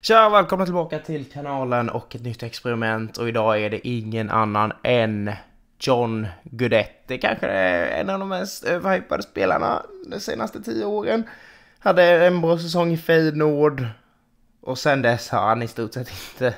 Tja, välkomna tillbaka till kanalen och ett nytt experiment och idag är det ingen annan än John Guidetti, kanske en av de mest överhypade spelarna de senaste tio åren. Hade en bra säsong i Feyenoord och sen dess har han i stort sett inte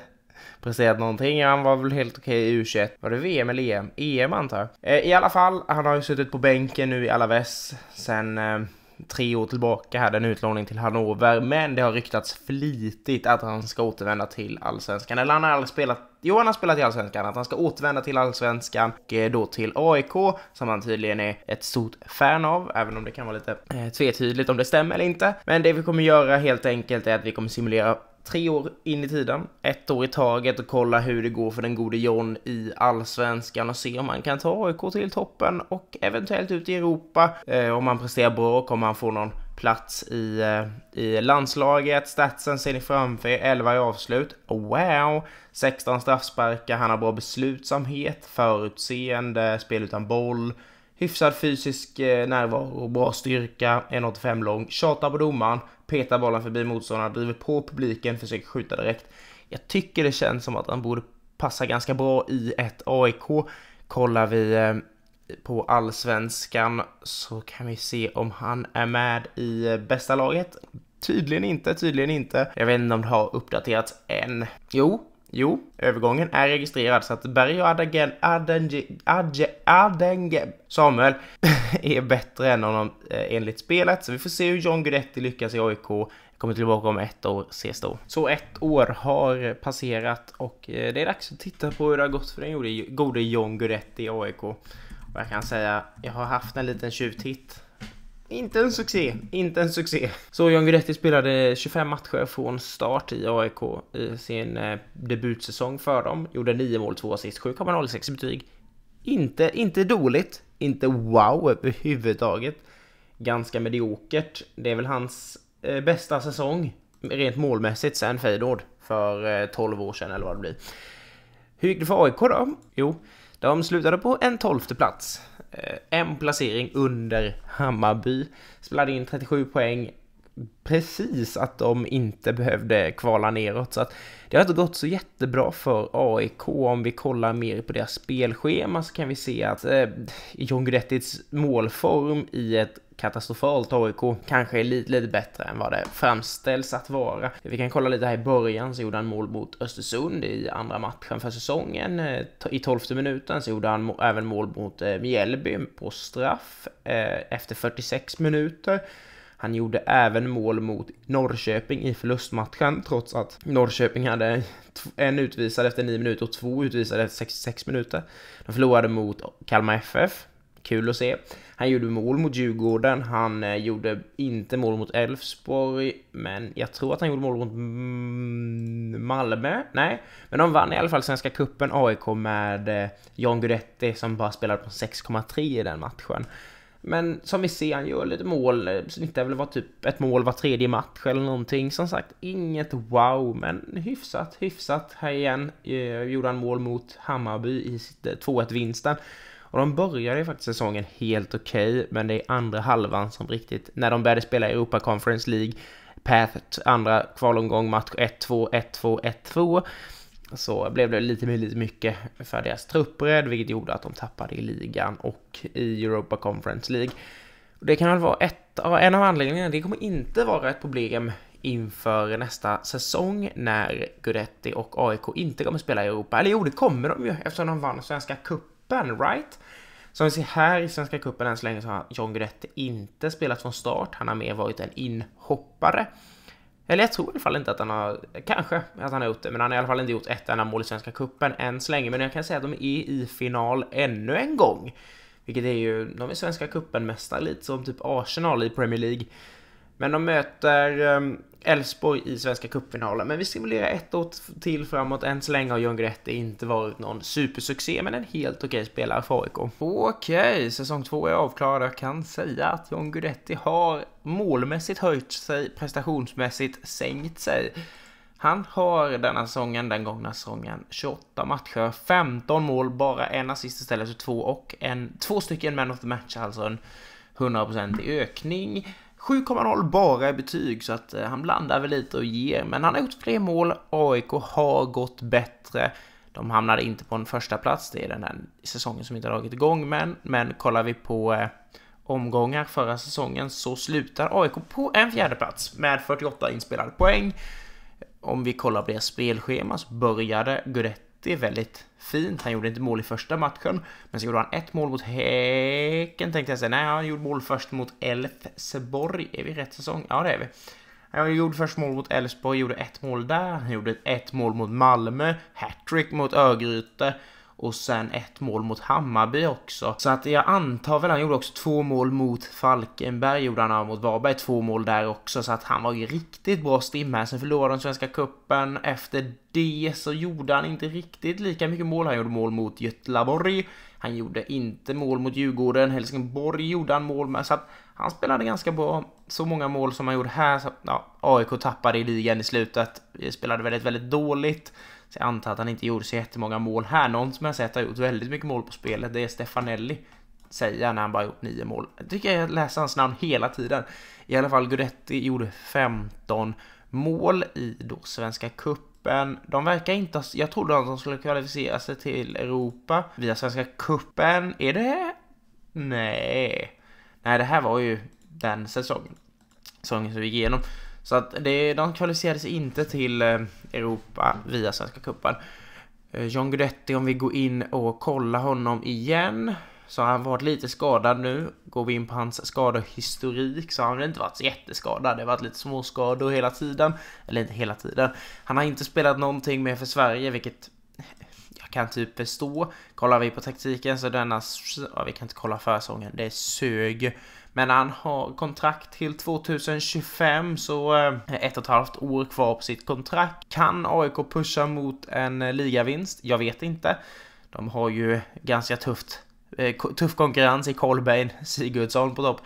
presterat någonting. Han var väl helt okej i U21. Var det VM eller EM? EM antar jag. Eh, I alla fall, han har ju suttit på bänken nu i Alaves sen eh, tre år tillbaka hade en utlåning till Hannover, men det har ryktats flitigt att han ska återvända till allsvenskan. Eller han har aldrig spelat, jo han har spelat i allsvenskan, att han ska återvända till allsvenskan och eh, då till AIK, som han tydligen är ett stort fan av, även om det kan vara lite eh, tvetydigt om det stämmer eller inte. Men det vi kommer göra helt enkelt är att vi kommer simulera tre år in i tiden, ett år i taget och kolla hur det går för den gode John i allsvenskan och se om han kan ta AIK till toppen och eventuellt ut i Europa. Eh, om han presterar bra kommer han få någon plats i, eh, i landslaget. Statsen ser ni framför er, 11 i avslut. Wow! 16 straffsparkar, han har bra beslutsamhet, förutseende, spel utan boll, hyfsad fysisk eh, närvaro, bra styrka, 1,85 lång, tjatar på domaren, petar bollen förbi motståndaren, driver på publiken, försöker skjuta direkt. Jag tycker det känns som att han borde passa ganska bra i ett AIK. Kollar vi eh, på allsvenskan så kan vi se om han är med i eh, bästa laget. Tydligen inte, tydligen inte. Jag vet inte om det har uppdaterats än. Jo, Jo, övergången är registrerad så att Berg och Adengen, Adenge, Adge, Adenge, Samuel är bättre än honom eh, enligt spelet. Så vi får se hur John Guidetti lyckas i AIK. Kommer tillbaka om ett år, ses då. Så ett år har passerat och eh, det är dags att titta på hur det har gått för den gode John Guidetti i AIK. Och jag kan säga, jag har haft en liten tjuvtitt inte en succé, inte en succé. Så John Guidetti spelade 25 matcher från start i AIK i sin eh, debutsäsong för dem. Gjorde 9 mål, 2 assist, 7,06 betyg. Inte, inte dåligt, inte wow överhuvudtaget. Ganska mediokert. Det är väl hans eh, bästa säsong rent målmässigt sen Feyenoord för eh, 12 år sedan eller vad det blir. Hur gick det för AIK då? Jo, de slutade på en tolfte plats. Eh, en placering under Hammarby. Spelade in 37 poäng. Precis att de inte behövde kvala neråt. Så att det har inte gått så jättebra för AIK. Om vi kollar mer på deras spelschema så kan vi se att eh, John Guidettis målform i ett katastrofalt AIK kanske är lite, lite bättre än vad det framställs att vara. Vi kan kolla lite här i början så gjorde han mål mot Östersund i andra matchen för säsongen. Eh, I tolfte minuten så gjorde han även mål mot eh, Mjällby på straff eh, efter 46 minuter. Han gjorde även mål mot Norrköping i förlustmatchen trots att Norrköping hade en utvisad efter 9 minuter och två utvisade efter 66 minuter. De förlorade mot Kalmar FF. Kul att se. Han gjorde mål mot Djurgården, han eh, gjorde inte mål mot Elfsborg, men jag tror att han gjorde mål mot Malmö. Nej, men de vann i alla fall Svenska Kuppen AIK med eh, John Guidetti som bara spelade på 6,3 i den matchen. Men som vi ser, han gör lite mål, snittar väl var typ ett mål var tredje match eller någonting. Som sagt, inget wow, men hyfsat, hyfsat. Här igen eh, gjorde han mål mot Hammarby i 2-1-vinsten. Och de började ju faktiskt säsongen helt okej, okay, men det är andra halvan som riktigt, när de började spela Europa Conference League, Path, andra kvalomgång, match 1-2, 1-2, 1-2, så blev det lite, lite mycket för deras truppbredd, vilket gjorde att de tappade i ligan och i Europa Conference League. Och det kan väl vara ett, en av anledningarna, det kommer inte vara ett problem inför nästa säsong när Gudetti och AIK inte kommer spela i Europa. Eller jo, det kommer de ju eftersom de vann Svenska kuppen right? Som vi ser här i Svenska Cupen än så länge så har John Guidetti inte spelat från start. Han har mer varit en inhoppare. Eller jag tror i alla fall inte att han har, kanske att han har gjort det, men han har i alla fall inte gjort ett enda mål i Svenska Cupen än så länge. Men jag kan säga att de är i final ännu en gång. Vilket är ju, de är Svenska Cupen-mästare lite som typ Arsenal i Premier League. Men de möter ehm, Elfsborg i Svenska Cupfinalen. Men vi simulerar ett år till framåt. Än så länge har John Guidetti inte varit någon supersuccé, men en helt okej spelare för AIK. Okej, säsong två är avklarad. Jag kan säga att John Guidetti har målmässigt höjt sig, prestationsmässigt sänkt sig. Han har denna säsongen, den gångna säsongen, 28 matcher, 15 mål, bara en assist istället för två och en, två stycken man of the match, alltså en 100% ökning. 7,0 bara i betyg så att eh, han blandar väl lite och ger. Men han har gjort fler mål. AIK har gått bättre. De hamnade inte på en första plats. Det är den här säsongen som inte har dragit igång. Men, men kollar vi på eh, omgångar förra säsongen så slutar AIK på en fjärde plats med 48 inspelade poäng. Om vi kollar på deras spelschema så började det är väldigt fint. Han gjorde inte mål i första matchen, men så gjorde han ett mål mot Häcken tänkte jag säga. Nej, han gjorde mål först mot Elfsborg. Är vi rätt säsong? Ja, det är vi. Han gjorde först mål mot Elfsborg, gjorde ett mål där. Han gjorde ett mål mot Malmö, hattrick mot Örgryte och sen ett mål mot Hammarby också. Så att jag antar väl, han gjorde också två mål mot Falkenberg, gjorde han mot Varberg, två mål där också, så att han var ju riktigt bra stim Sen förlorade de Svenska Kuppen Efter det så gjorde han inte riktigt lika mycket mål. Han gjorde mål mot Göteborg. Han gjorde inte mål mot Djurgården. Helsingborg gjorde han mål med, så att han spelade ganska bra. Så många mål som han gjorde här, så ja, AIK tappade i ligan i slutet. Vi spelade väldigt, väldigt dåligt. Så jag antar att han inte gjorde så jättemånga mål här. Någon som jag sett har gjort väldigt mycket mål på spelet, det är Stefanelli. Säger jag när han bara gjort nio mål. Jag tycker jag läser hans namn hela tiden. I alla fall Gudetti gjorde 15 mål i då Svenska Kuppen. De verkar inte Jag trodde att de skulle kvalificera sig till Europa via Svenska Kuppen. Är det? Nej. Nej, det här var ju den säsongen. Säsongen som vi gick igenom. Så att det, de kvalificerade sig inte till eh, Europa via Svenska Cupen. Eh, John Guidetti, om vi går in och kollar honom igen, så har han varit lite skadad nu. Går vi in på hans skadehistorik så har han inte varit så jätteskadad. Det har varit lite småskador hela tiden. Eller inte hela tiden. Han har inte spelat någonting mer för Sverige, vilket jag kan typ förstå. Kollar vi på taktiken så denna... Ja, vi kan inte kolla försången. Det är sög. Men han har kontrakt till 2025 så eh, ett och ett halvt år kvar på sitt kontrakt. Kan AIK pusha mot en eh, ligavinst? Jag vet inte. De har ju ganska tufft, eh, tuff konkurrens i Kolbeinn, Sigurdsson på topp.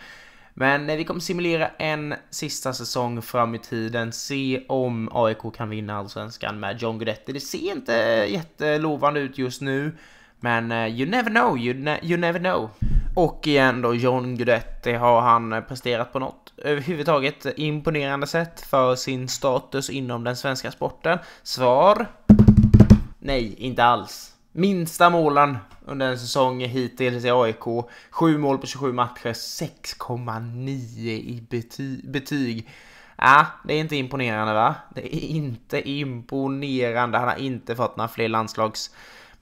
Men vi kommer simulera en sista säsong fram i tiden, se om AIK kan vinna allsvenskan med John Guidetti. Det ser inte jättelovande ut just nu, men eh, you never know, you, ne you never know. Och igen då, John Guidetti, har han eh, presterat på något överhuvudtaget imponerande sätt för sin status inom den svenska sporten? Svar? Nej, inte alls. Minsta målen under en säsong hittills i AIK. 7 mål på 27 matcher, 6,9 i bety betyg. Ja, det är inte imponerande va? Det är inte imponerande. Han har inte fått några fler landslags...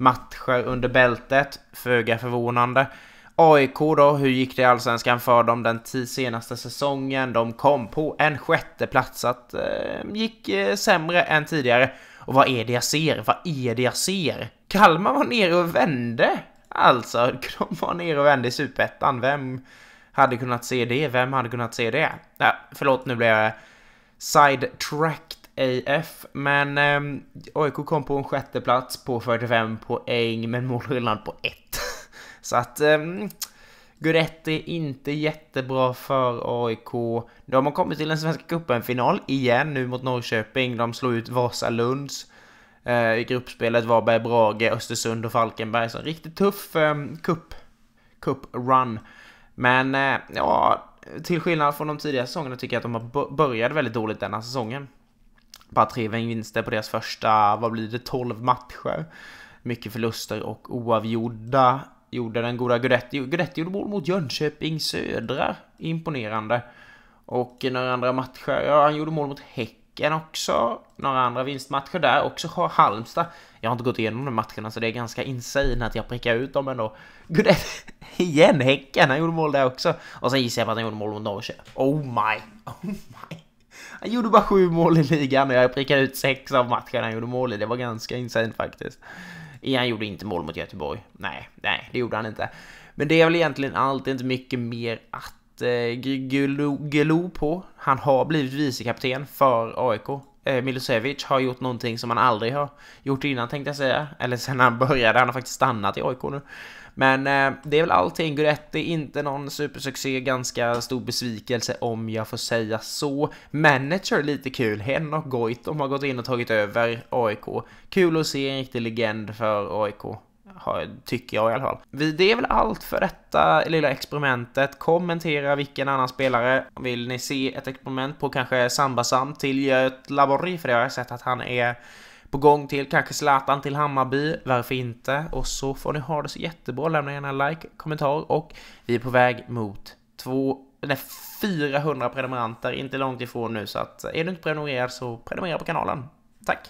Matcher under bältet. Föga förvånande. AIK då, hur gick det i Allsvenskan för dem den senaste säsongen? De kom på en sjätte plats, att eh, gick eh, sämre än tidigare. Och vad är det jag ser? Vad är det jag ser? Kalmar var nere och vände. Alltså, de var nere och vände i Superettan. Vem hade kunnat se det? Vem hade kunnat se det? Ja, förlåt, nu blev jag sidetracked AF, men eh, AIK kom på en sjätte plats på 45 poäng med målskillnad på 1. Så att eh, Guidetti är inte jättebra för AIK. De har kommit till en Svenska cupen-final igen nu mot Norrköping. De slår ut Vasalunds eh, i gruppspelet. Varberg, Brage, Östersund och Falkenberg. Så en riktigt tuff eh, cup, cup-run. Men eh, ja, till skillnad från de tidigare säsongerna tycker jag att de har börjat väldigt dåligt denna säsongen. Bara tre vinster på deras första, vad blir det, 12 matcher. Mycket förluster och oavgjorda gjorde den goda Guidetti. Guidetti gjorde mål mot Jönköping Södra. Imponerande. Och några andra matcher. Ja, han gjorde mål mot Häcken också. Några andra vinstmatcher där. Också Halmstad. Jag har inte gått igenom de matcherna så det är ganska insane att jag prickar ut dem ändå. Guidetti igen Häcken. Han gjorde mål där också. Och sen gissar jag på att han gjorde mål mot Norrköping. Oh my. Oh my. Han gjorde bara sju mål i ligan och jag prickade ut sex av matcherna han gjorde mål i. Det var ganska insane faktiskt. Han gjorde inte mål mot Göteborg. Nej, nej, det gjorde han inte. Men det är väl egentligen allt, inte mycket mer att eh, glo på. Han har blivit vicekapten för AIK. Eh, Milosevic har gjort någonting som han aldrig har gjort innan tänkte jag säga. Eller sen han började, han har faktiskt stannat i AIK nu. Men eh, det är väl allting. Guidetti, inte någon supersuccé, ganska stor besvikelse om jag får säga så. Manager lite kul. Hen och Goitom har gått in och tagit över AIK. Kul att se en riktig legend för AIK tycker jag i alla fall. Det är väl allt för detta lilla experimentet. Kommentera vilken annan spelare vill ni se ett experiment på, kanske Sambasam till Göteborg, för det har jag sett att han är på gång till, kanske Zlatan till Hammarby, varför inte? Och så får ni ha det så jättebra, lämna gärna en like, kommentar och vi är på väg mot två, nej, 400 prenumeranter, inte långt ifrån nu så att är du inte prenumererad så prenumerera på kanalen. Tack!